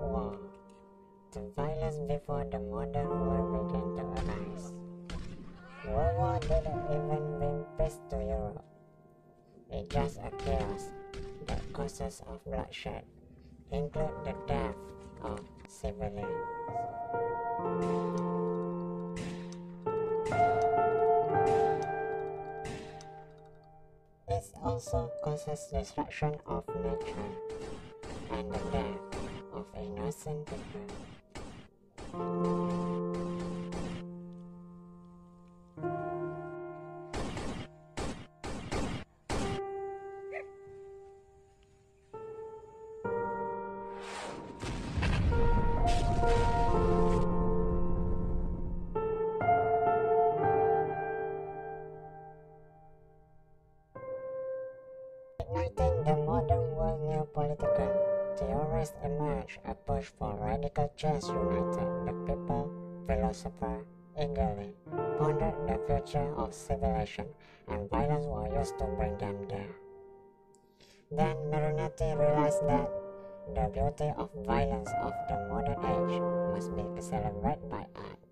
War. The violence before the modern war began to arise. World War didn't even bring peace to Europe. It just a chaos that causes of bloodshed, include the death of civilians. It also causes destruction of nature and the death of innocent people. Igniting theories emerged a push for radical change united the people, philosopher, eagerly pondered the future of civilization and violence were used to bring them there. Then Marinetti realized that the beauty of violence of the modern age must be celebrated by art.